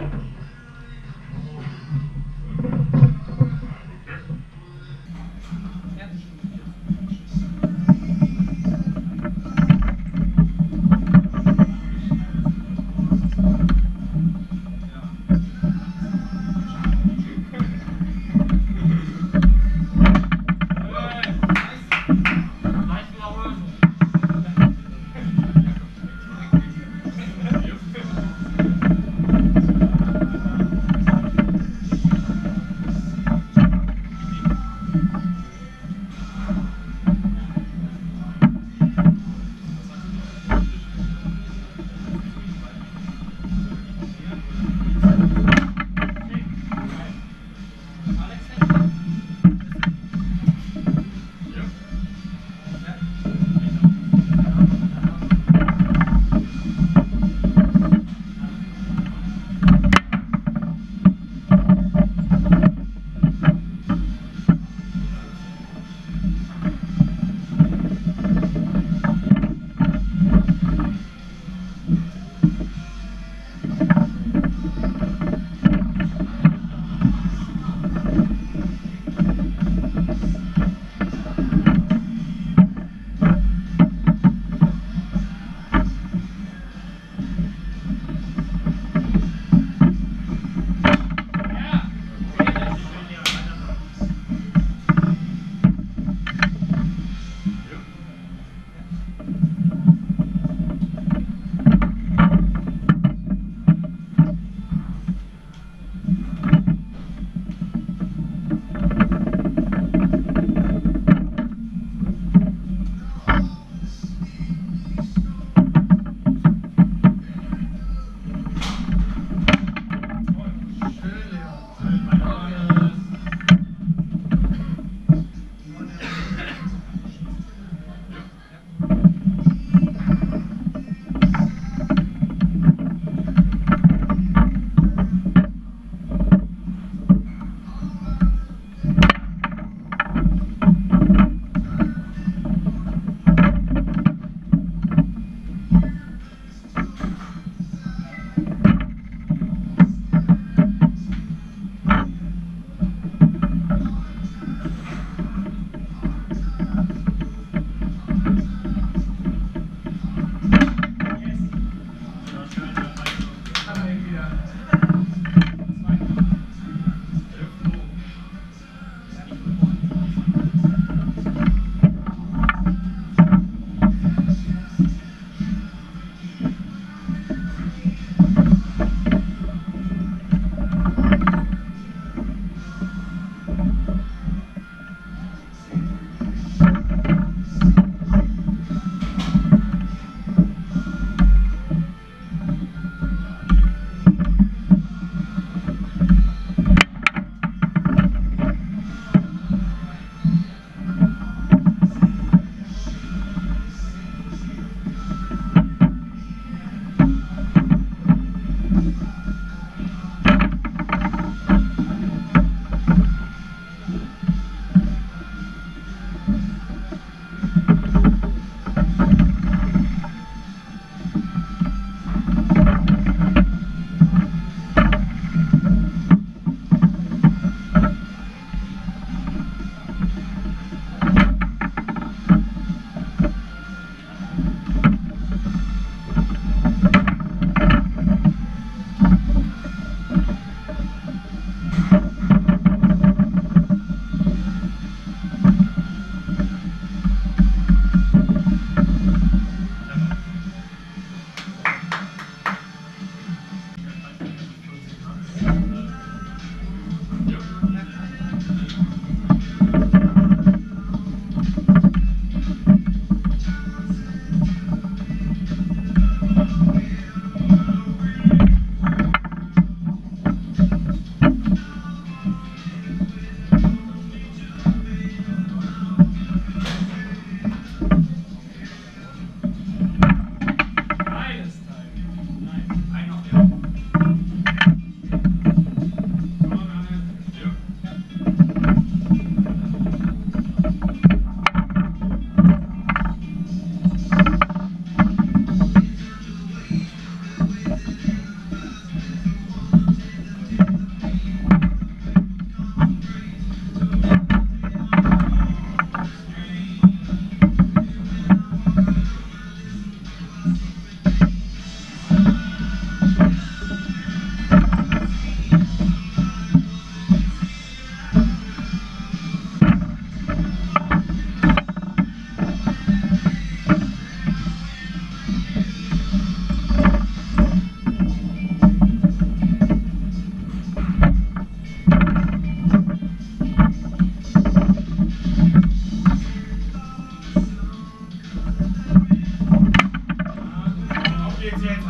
Nice wiederholen.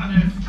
Of